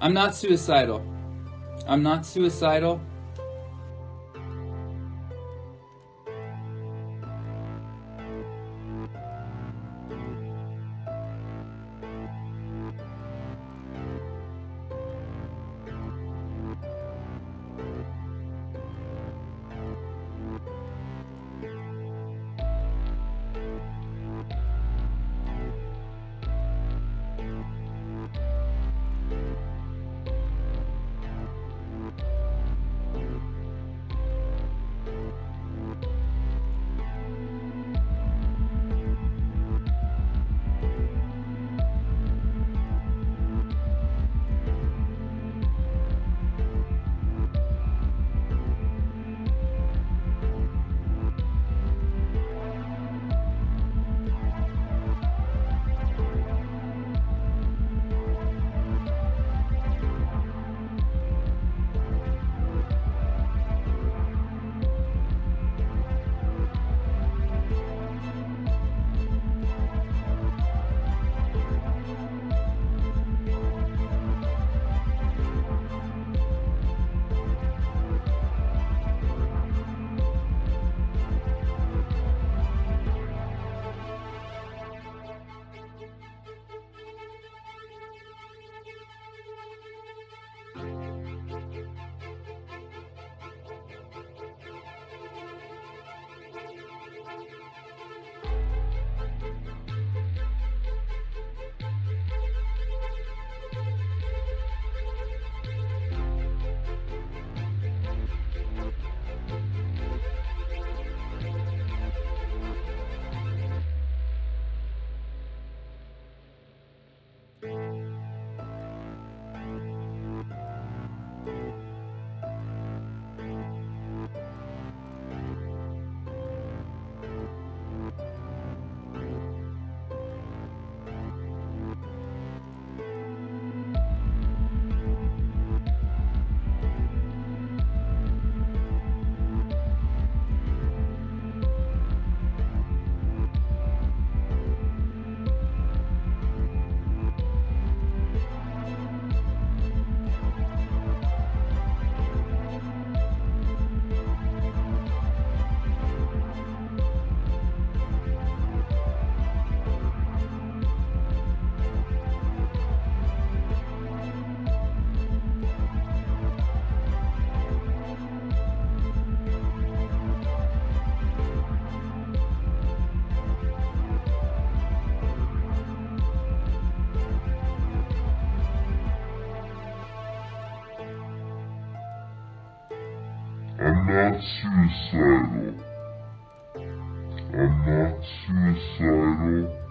I'm not suicidal. I'm not suicidal. Suicidal. I'm not suicidal.